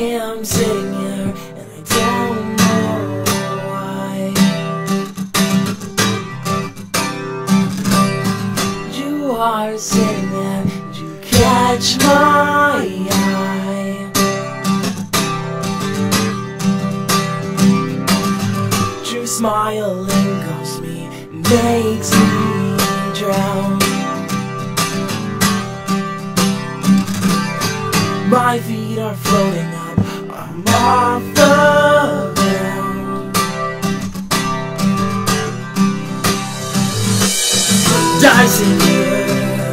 am sitting here and I don't know why. You are sitting there and you catch my eye. Your smiling calls me, makes me drown. My feet are floating the ground. Dyson here,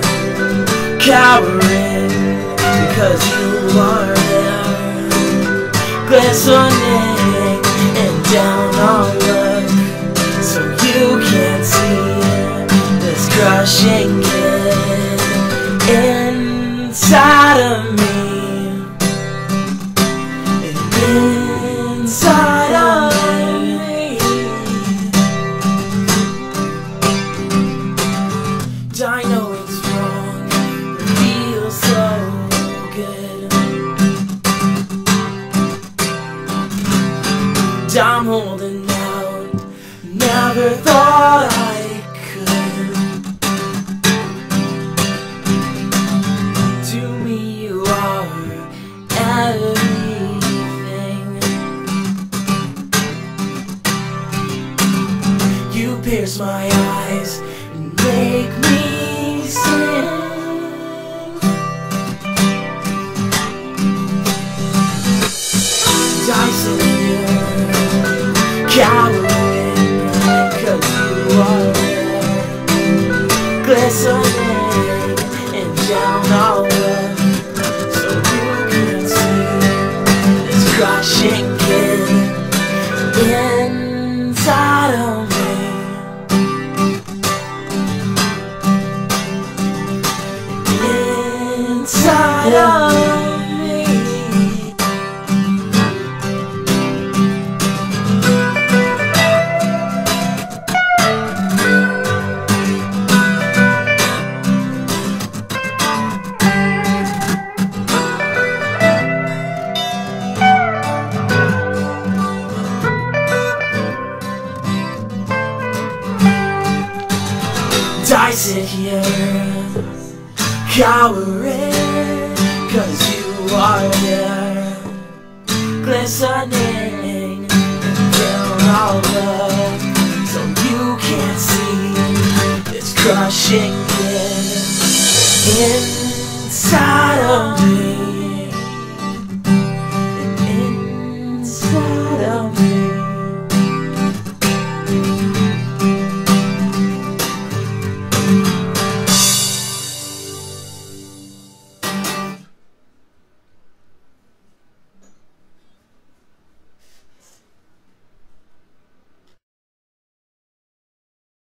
cowering because you are there, glistening and down on luck, so you can't see this crushing it inside of me. I'm holding out, never thought I could. To me, you are everything. You pierce my eyes there, glistening and so you can see this crushing kid inside of me. inside of I sit here cowering Cause you are there. Glistening down all love So you can't see. This crushing kid Inside of me